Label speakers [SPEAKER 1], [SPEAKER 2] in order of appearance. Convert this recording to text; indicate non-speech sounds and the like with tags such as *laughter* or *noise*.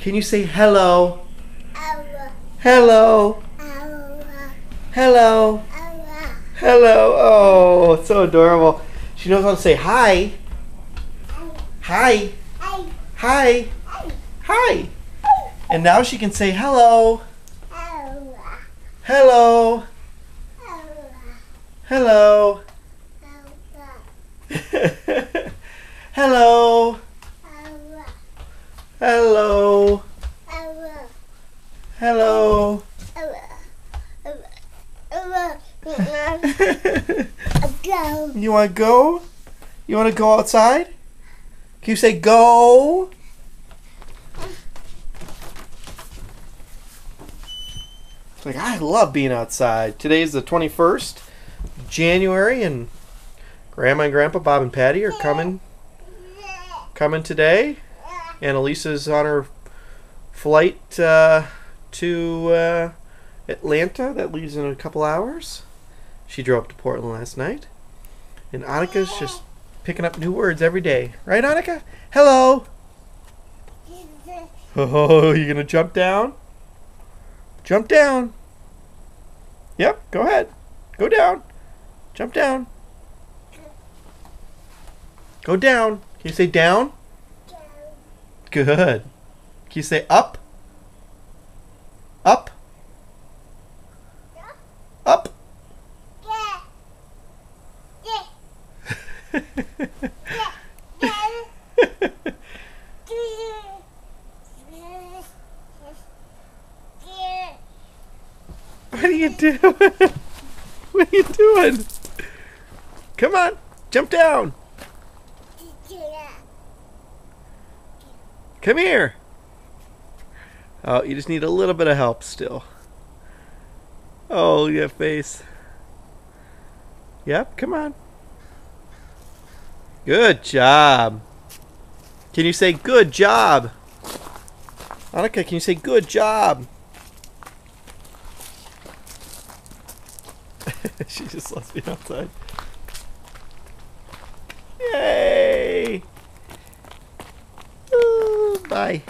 [SPEAKER 1] Can you say hello? Hello.
[SPEAKER 2] ow,
[SPEAKER 1] Hello. Hello. Oh, it's so adorable. She knows how to say hi. Hi.
[SPEAKER 2] ow,
[SPEAKER 1] Hi. Hi. And now she can say hello.
[SPEAKER 2] ow,
[SPEAKER 1] Hello.
[SPEAKER 2] ow,
[SPEAKER 1] Hello. *laughs* Hello. Hello. Hello. *laughs*
[SPEAKER 2] Go.
[SPEAKER 1] you want to go? You want to go outside? Can you say go? Like I love being outside. Today's the 21st January and Grandma and Grandpa Bob and Patty are coming coming today. Annalisa's on her flight uh, to uh, Atlanta that leaves in a couple hours. She drove up to Portland last night. And Annika's just picking up new words every day. Right, Annika? Hello. Oh, you're gonna jump down? Jump down. Yep, go ahead. Go down. Jump down. Go down. Can you say down? Good. Can you say up? Up? Up? *laughs* What are you doing? *laughs* What are you doing? Come on, jump down. Come here. Oh, you just need a little bit of help still. Oh, your face. Yep, come on. Good job. Can you say good job? Annika, can you say good job? *laughs* she just loves being outside. Bye.